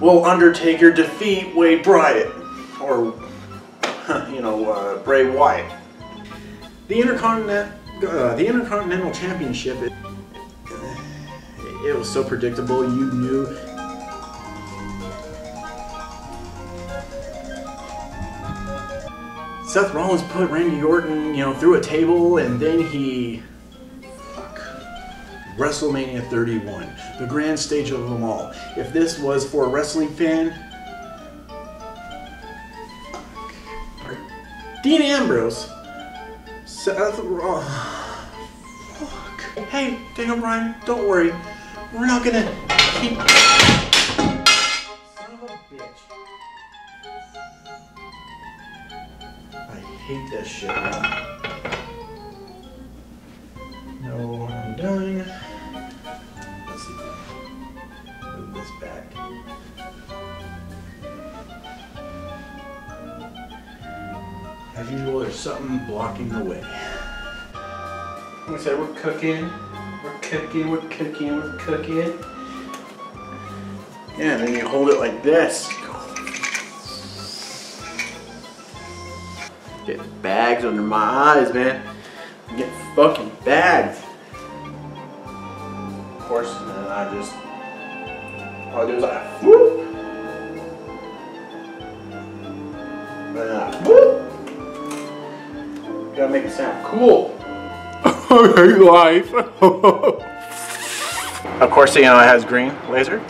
will Undertaker defeat Wade Bryant? Or, you know, uh, Bray Wyatt? The Intercontinental, uh, the Intercontinental Championship, it, it was so predictable. You knew Seth Rollins put Randy Orton, you know, through a table, and then he. WrestleMania 31, the grand stage of them all. If this was for a wrestling fan. Dean Ambrose. Seth Rollins. Fuck. Hey, Daniel Bryan, don't worry. We're not gonna keep. Son of a bitch. I hate this shit now. As usual, there's something blocking the way. I said, we're cooking. We're cooking, we're cooking, we're cooking. Yeah, and then you hold it like this. Get bags under my eyes, man. Get fucking bags. Of course, and then I just all I do is I whoop. And then I whoop. Gotta make it sound cool. I hate life. of course, you know it has green laser.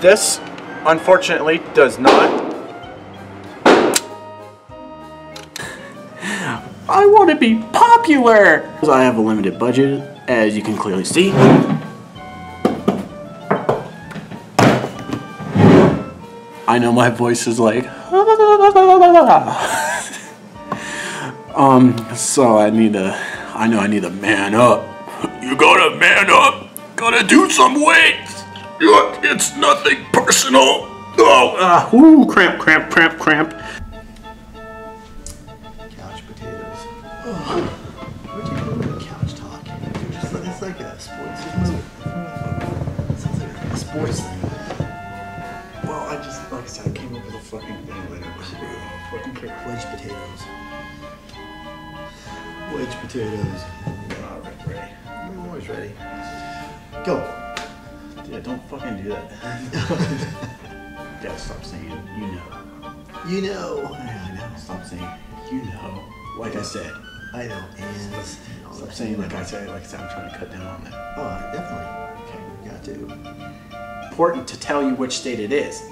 This, unfortunately, does not. I want to be popular! Because I have a limited budget, as you can clearly see. I know my voice is like. um, so I need to. I know I need to man up. You gotta man up! Gotta do some weights! It's nothing personal! Oh, ah, ooh, cramp, cramp, cramp, cramp. Couch potatoes. What'd you do with the couch talk? Just, it's like a sports. It sounds like a sports thing. Like I said, I came up with a fucking thing later. Fucking care. Wedge potatoes. Wedge potatoes. Alright, ready. I'm always ready. Go. Yeah, don't fucking do that. Gotta stop saying, you know. You know. I know. Stop saying, you know. Like I said. I know. And Stop saying like I said, like I said, I'm trying to cut down on that. Oh, definitely. Okay, we got to. Important to tell you which state it is.